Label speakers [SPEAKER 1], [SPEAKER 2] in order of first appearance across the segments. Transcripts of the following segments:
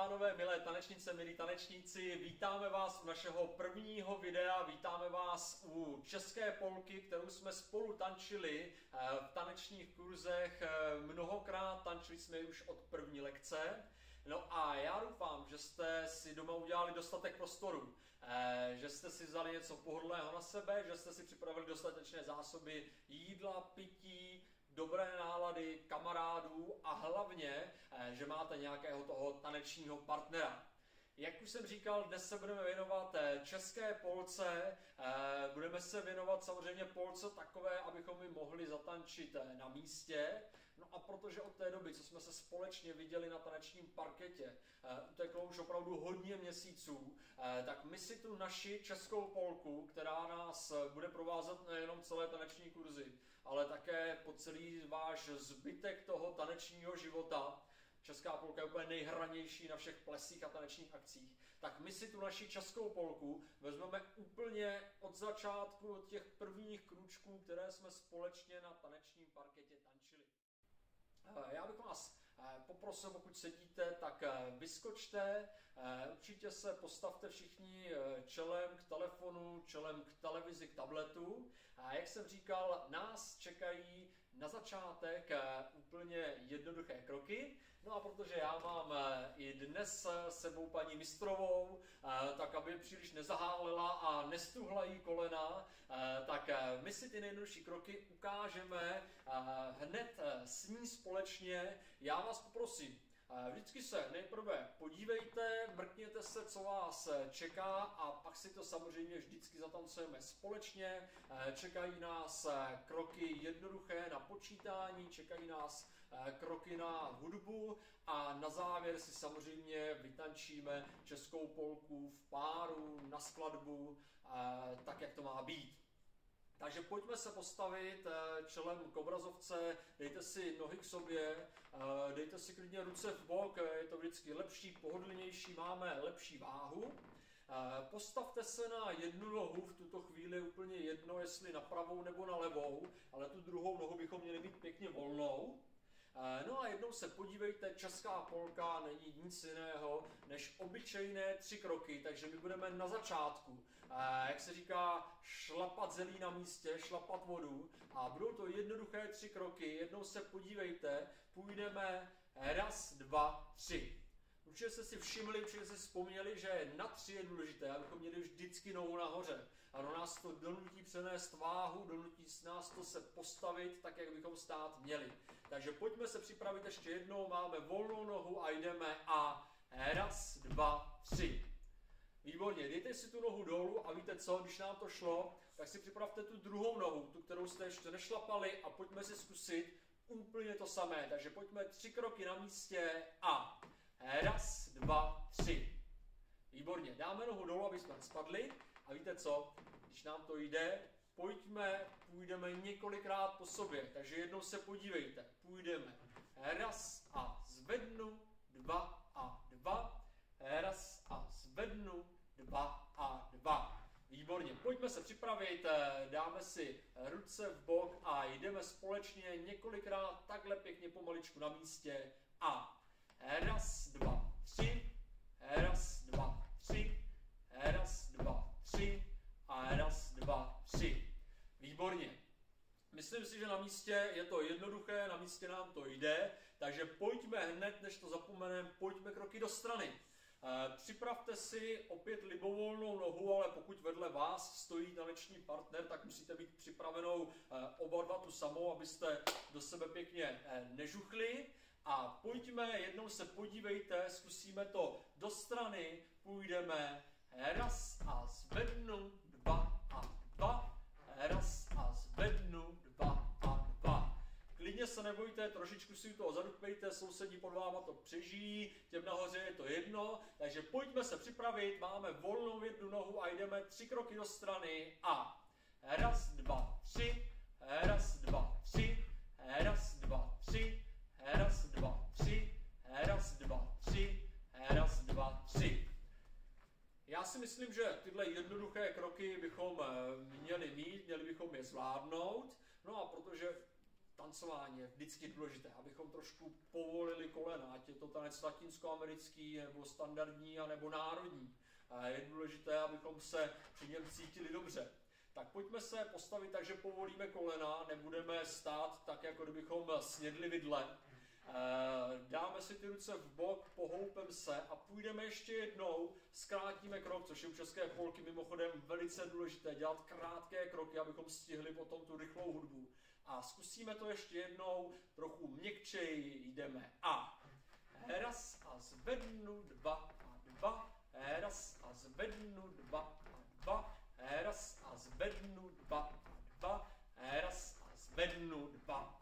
[SPEAKER 1] pánové, milé tanečnice, milí tanečníci, vítáme vás u našeho prvního videa, vítáme vás u české polky, kterou jsme spolu tančili eh, v tanečních kurzech eh, mnohokrát, tančili jsme už od první lekce. No a já doufám, že jste si doma udělali dostatek prostoru, eh, že jste si vzali něco pohodlného na sebe, že jste si připravili dostatečné zásoby jídla, pití, dobré nálady, kamarádů a hlavně, eh, že máte nějakého toho tanečního partnera. Jak už jsem říkal, dnes se budeme věnovat eh, české polce, eh, budeme se věnovat samozřejmě polce takové, abychom ji mohli zatančit na místě. No a protože od té doby, co jsme se společně viděli na tanečním parketě, uteklo už opravdu hodně měsíců, tak my si tu naši českou polku, která nás bude provázet nejenom celé taneční kurzy, ale také po celý váš zbytek toho tanečního života. Česká polka je úplně nejhranější na všech plesích a tanečních akcích. Tak my si tu naši českou polku vezmeme úplně od začátku, od těch prvních kručků, které jsme společně na tanečním parketě tančili. Eh, já bych vás eh, poprosil, pokud sedíte, tak eh, vyskočte, určitě se postavte všichni čelem k telefonu, čelem k televizi, k tabletu. A jak jsem říkal, nás čekají na začátek úplně jednoduché kroky. No a protože já mám i dnes sebou paní mistrovou, tak aby příliš nezahálila a nestuhla jí kolena, tak my si ty nejjednodušší kroky ukážeme hned s ní společně. Já vás poprosím, Vždycky se nejprve podívejte, mrkněte se, co vás čeká a pak si to samozřejmě vždycky zatancujeme společně. Čekají nás kroky jednoduché na počítání, čekají nás kroky na hudbu a na závěr si samozřejmě vytančíme českou polku v páru, na skladbu, tak jak to má být. Takže pojďme se postavit eh, čelem k obrazovce, dejte si nohy k sobě, eh, dejte si klidně ruce v bok, eh, je to vždycky lepší, pohodlnější, máme lepší váhu. Postavte se na jednu nohu, v tuto chvíli úplně jedno, jestli na pravou nebo na levou, ale tu druhou nohu bychom měli mít pěkně volnou. Eh, no a jednou se podívejte, česká polka není nic jiného než obyčejné tři kroky, takže my budeme na začátku, eh, jak se říká, šlapat zelí na místě, šlapat vodu a budou to jednoduché tři kroky, jednou se podívejte, půjdeme raz, dva, tři. Určitě jste si všimli, určitě jste si vzpomněli, že na tři je důležité, abychom měli vždycky nohu nahoře. A do nás to donutí přenést váhu, donutí to se postavit tak, jak bychom stát měli. Takže pojďme se připravit ještě jednou, máme volnou nohu a jdeme a raz, dva, tři. Výborně, dejte si tu nohu dolů a víte co, když nám to šlo, tak si připravte tu druhou nohu, tu, kterou jste ještě nešlapali a pojďme si zkusit úplně to samé. Takže pojďme tři kroky na místě a Raz, dva, tři. Výborně, dáme nohu dolů, aby jsme spadli. A víte co, když nám to jde, pojďme, půjdeme několikrát po sobě. Takže jednou se podívejte, půjdeme. Raz a zvednu, dva a dva. Raz a zvednu, dva a dva. Výborně, pojďme se připravit, dáme si ruce v bok a jdeme společně několikrát takhle pěkně pomaličku na místě a Raz, dva, tři. Raz, dva, tři. Raz, dva, tři. A raz, dva, tři. Myslím si, že na místě je to jednoduché, na místě nám to jde, takže pojďme hned, než to zapomeneme, pojďme kroky do strany. Eh, připravte si opět libovolnou nohu, ale pokud vedle vás stojí taneční partner, tak musíte být připravenou eh, oba dva tu samou, abyste do sebe pěkně eh, nežuchli. A pojďme, jednou se podívejte, zkusíme to do strany, půjdeme raz a zvednu, se nebojte, trošičku si to zadupejte, sousedí pod váma to přežijí, těm nahoře je to jedno, takže pojďme se připravit, máme volnou jednu nohu a jdeme tři kroky do strany a raz, dva, tři, raz, dva, tři, raz, dva, tři, Raz, dva, tři. Raz, dva, tři. Raz, dva, tři. Já si myslím, že tyhle jednoduché kroky bychom eh, měli mít, měli bychom je zvládnout. No a protože tancování je vždycky důležité, abychom trošku povolili kolena, ať je to tanec latinskoamerický, nebo standardní, nebo národní. Je důležité, abychom se při něm cítili dobře. Tak pojďme se postavit tak, že povolíme kolena, nebudeme stát tak, jako kdybychom snědli vidle. Dáme si ty ruce v bok, pohoupem se a půjdeme ještě jednou, zkrátíme krok, což je u české polky mimochodem velice důležité, dělat krátké kroky, abychom stihli potom tu rychlou hudbu. A zkusíme to ještě jednou, trochu měkčeji jdeme. A raz a zvednu dva a dva, raz a zvednu dva a dva, raz a zvednu dva a dva, raz a zvednu dva a dva.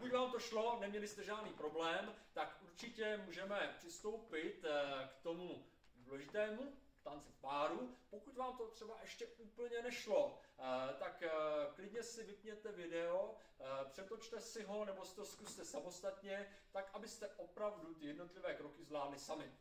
[SPEAKER 1] Pokud vám to šlo, neměli jste žádný problém, tak určitě můžeme přistoupit eh, k tomu důležitému, tanci v páru. Pokud vám to třeba ještě úplně nešlo, eh, tak eh, klidně si vypněte video, přetočte si ho nebo si to zkuste samostatně, tak abyste opravdu ty jednotlivé kroky zvládli sami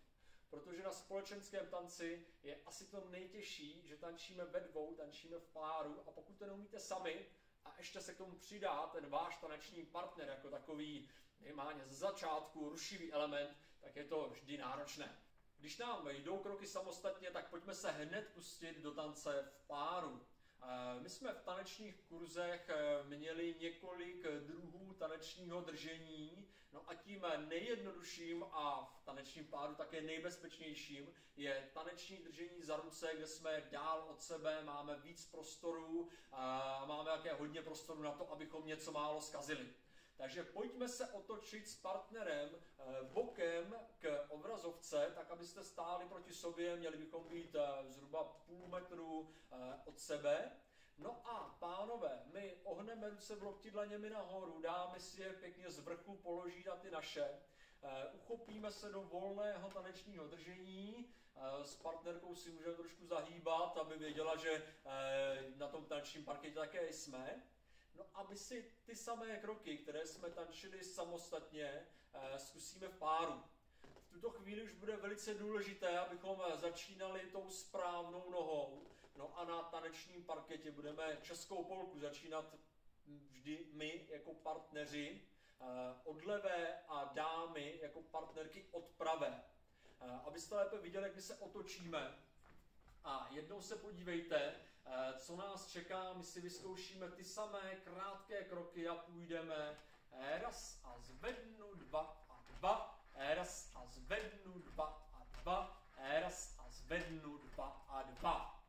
[SPEAKER 1] protože na společenském tanci je asi to nejtěžší, že tančíme ve dvou, tančíme v páru a pokud to neumíte sami a ještě se k tomu přidá ten váš taneční partner jako takový minimálně z začátku rušivý element, tak je to vždy náročné. Když nám jdou kroky samostatně, tak pojďme se hned pustit do tance v páru. Eh, my jsme v tanečních kurzech eh, měli několik druhů tanečního držení, no a tím nejjednodušším a v tanečním páru také nejbezpečnějším je taneční držení za ruce, kde jsme dál od sebe, máme víc prostoru, a máme také hodně prostoru na to, abychom něco málo zkazili. Takže pojďme se otočit s partnerem eh, bokem k obrazovce, tak abyste stáli proti sobě, měli bychom být eh, zhruba půl metru eh, od sebe. No a pánové, my ohneme ruce v lokti dlaněmi nahoru, dáme si je pěkně z vrchu položit na ty naše, uchopíme se do volného tanečního držení, s partnerkou si můžeme trošku zahýbat, aby věděla, že na tom tanečním parketě také jsme. No a si ty samé kroky, které jsme tančili samostatně, eh, zkusíme v páru. V tuto chvíli už bude velice důležité, abychom začínali tou správnou nohou. No a na tanečním parketě budeme českou polku začínat vždy my jako partneři eh, od levé a dámy jako partnerky od pravé. Eh, abyste lépe viděli, jak my se otočíme. A jednou se podívejte, Eh, co nás čeká, my si vyzkoušíme ty samé krátké kroky a půjdeme raz a zvednu dva a dva, raz a zvednu dva a dva, raz a zvednu dva a dva.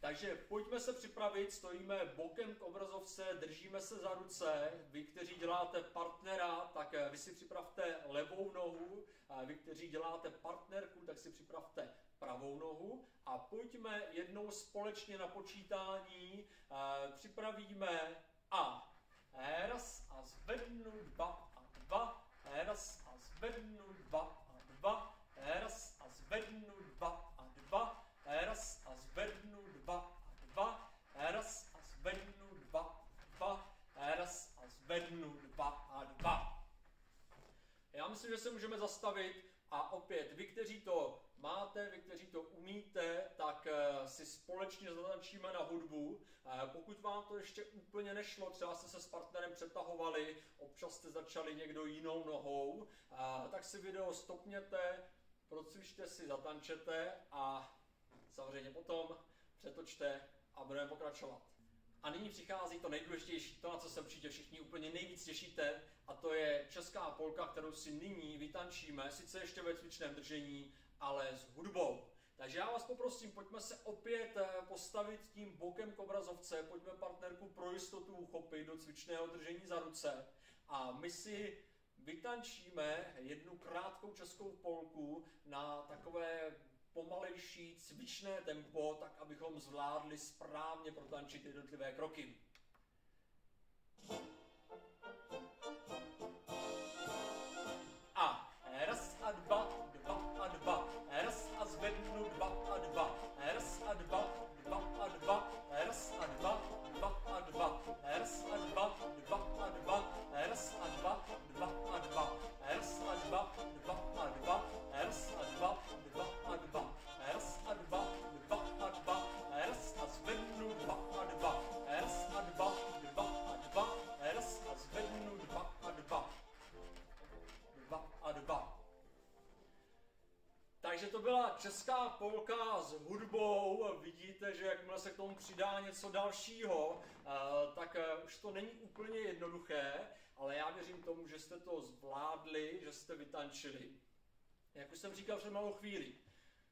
[SPEAKER 1] Takže pojďme se připravit, stojíme bokem k obrazovce, držíme se za ruce. Vy, kteří děláte partnera, tak eh, vy si připravte levou nohu. Vy, kteří děláte partnerku, tak si připravte pravou nohu a pojďme jednou společně na počítání, e, připravíme a. Raz a zvednu dva a dva, raz a zvednu dva a dva, raz a zvednu dva a dva, raz a zvednu dva a dva, raz a zvednu dva a dva, raz a zvednu dva a dva. Já myslím, že se můžeme zastavit a opět, vy, kteří to máte, vy, kteří to umíte, tak eh, si společně zatančíme na hudbu. Eh, pokud vám to ještě úplně nešlo, třeba jste se s partnerem přetahovali, občas jste začali někdo jinou nohou, eh, tak si video stopněte, procvičte si, zatančete a samozřejmě potom přetočte a budeme pokračovat. A nyní přichází to nejdůležitější, to, na co se určitě všichni úplně nejvíc těšíte, a to je česká polka, kterou si nyní vytančíme, sice ještě ve cvičném držení, ale s hudbou. Takže já vás poprosím, pojďme se opět eh, postavit tím bokem k obrazovce, pojďme partnerku pro jistotu uchopit do cvičného držení za ruce a my si vytančíme jednu krátkou českou polku na takové pomalejší cvičné tempo, tak abychom zvládli správně protančit jednotlivé kroky. Česká polka s hudbou. Vidíte, že jakmile se k tomu přidá něco dalšího, eh, tak eh, už to není úplně jednoduché, ale já věřím tomu, že jste to zvládli, že jste vytančili. Jak už jsem říkal před malou chvíli,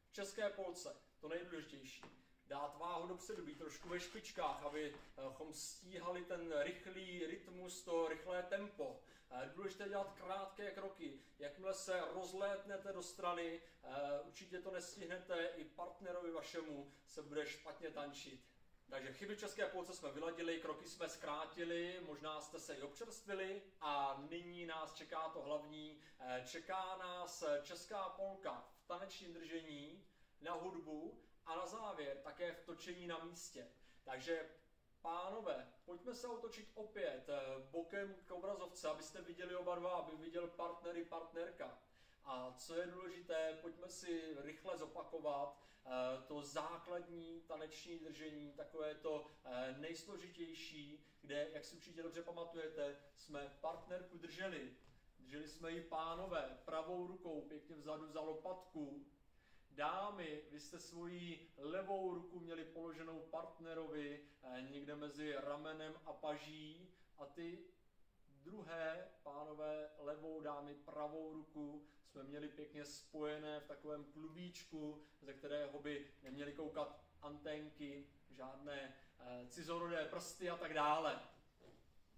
[SPEAKER 1] v české polce to nejdůležitější. Dát váhu dopředu, být trošku ve špičkách, abychom stíhali ten rychlý rytmus, to rychlé tempo. Je důležité dělat krátké kroky. Jakmile se rozlétnete do strany, eh, určitě to nestihnete, i partnerovi vašemu se bude špatně tančit. Takže chyby české polce jsme vyladili, kroky jsme zkrátili, možná jste se i občerstvili a nyní nás čeká to hlavní. Eh, čeká nás česká polka v tanečním držení, na hudbu a na závěr také v točení na místě. Takže Pánové, pojďme se otočit opět eh, bokem k obrazovce, abyste viděli oba dva, aby viděl partner i partnerka. A co je důležité, pojďme si rychle zopakovat eh, to základní taneční držení, takové to eh, nejsložitější, kde, jak si určitě dobře pamatujete, jsme partnerku drželi. Drželi jsme ji pánové pravou rukou pěkně vzadu za lopatku, Dámy, vy jste svoji levou ruku měli položenou partnerovi eh, někde mezi ramenem a paží a ty druhé, pánové, levou dámy, pravou ruku jsme měli pěkně spojené v takovém klubíčku, ze kterého by neměly koukat anténky, žádné eh, cizorodé prsty a tak dále.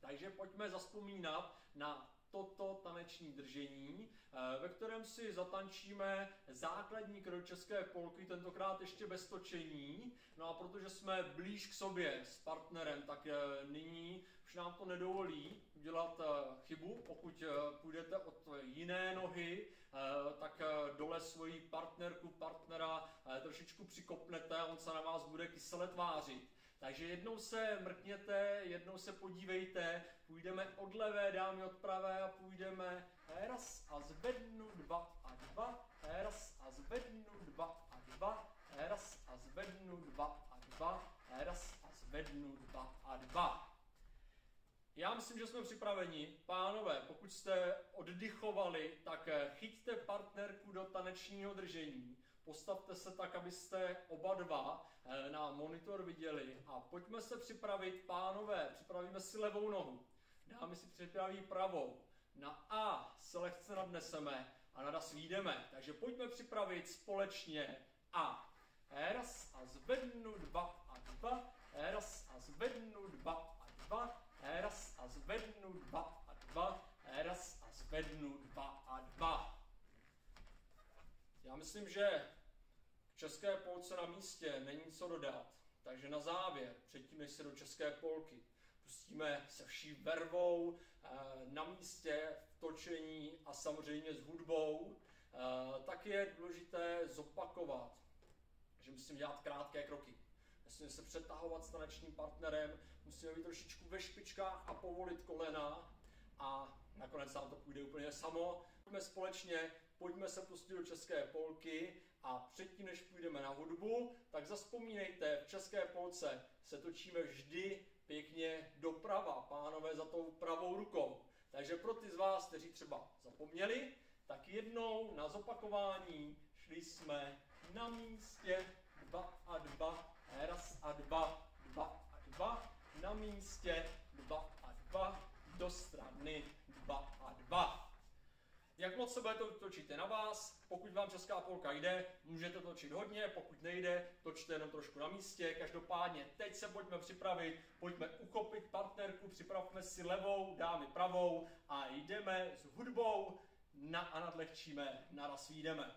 [SPEAKER 1] Takže pojďme zaspomínat na toto taneční držení, ve kterém si zatančíme základní krok české polky, tentokrát ještě bez točení. No a protože jsme blíž k sobě s partnerem, tak eh, nyní už nám to nedovolí udělat eh, chybu. Pokud půjdete od jiné nohy, tak dole svoji partnerku, partnera trošičku přikopnete a on se na vás bude kysele tvářit. Takže jednou se mrkněte, jednou se podívejte, půjdeme od levé dámy od pravé a půjdeme raz a zvednu dva a dva, raz a zvednu dva a dva, raz a zvednu dva a dva, raz a zvednu dva a dva. Já myslím, že jsme připraveni. Pánové, pokud jste oddychovali, tak chyťte partnerku do tanečního držení. Postavte se tak, abyste oba dva eh, na monitor viděli a pojďme se připravit, pánové, připravíme si levou nohu. Dámy si připraví pravou. Na A se lehce nadneseme a na das výjdeme. Takže pojďme připravit společně A. Raz a zvednu dva a dva. Raz a zvednu dva a dva. Raz a zvednu dva a dva. Raz a zvednu dva a dva. Já myslím, že české polce na místě není co dodat. Takže na závěr, předtím než se do české polky pustíme se vší vervou, eh, na místě, v točení a samozřejmě s hudbou, eh, tak je důležité zopakovat, že musíme dělat krátké kroky. Musíme se přetahovat s tanečním partnerem, musíme být trošičku ve špičkách a povolit kolena a nakonec nám to půjde úplně samo. Pojďme společně, pojďme se pustit do české polky a předtím, než půjdeme na hudbu, tak zaspomínejte, v České Polce se točíme vždy pěkně doprava, pánové za tou pravou rukou. Takže pro ty z vás, kteří třeba zapomněli, tak jednou na zopakování šli jsme na místě dva a dva, raz a dva, dva a dva, na místě dva a dva, do strany dva a dva. Jak moc se budete točit na vás. Pokud vám česká polka jde, můžete točit hodně, pokud nejde, točte jenom trošku na místě. Každopádně teď se pojďme připravit, pojďme uchopit partnerku, připravme si levou, dámy pravou a jdeme s hudbou na a nadlehčíme, naraz výjdeme.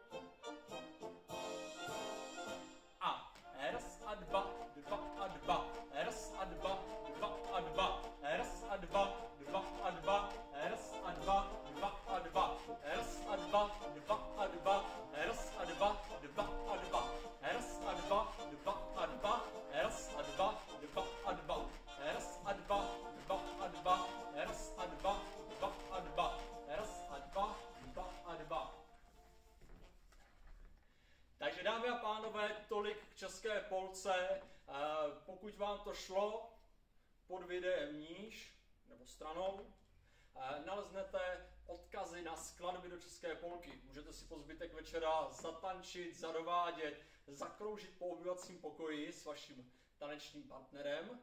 [SPEAKER 1] české polce. Pokud vám to šlo, pod videem níž nebo stranou, naleznete odkazy na skladby do České polky. Můžete si po zbytek večera zatančit, zadovádět, zakroužit po obyvacím pokoji s vaším tanečním partnerem.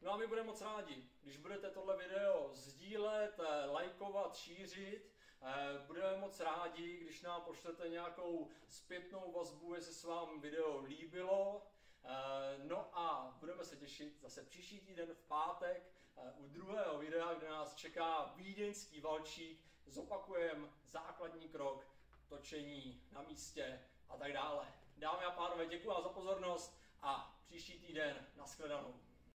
[SPEAKER 1] No a my budeme moc rádi, když budete tohle video sdílet, eh, lajkovat, šířit. Eh, budeme moc rádi, když nám pošlete nějakou zpětnou vazbu, jestli se vám video líbilo. Eh, no a budeme se těšit zase příští týden v pátek u druhého videa, kde nás čeká vídeňský valčík. Zopakujeme základní krok, točení na místě a tak dále. Dámy a pánové, děkuji vám za pozornost a příští týden nashledanou.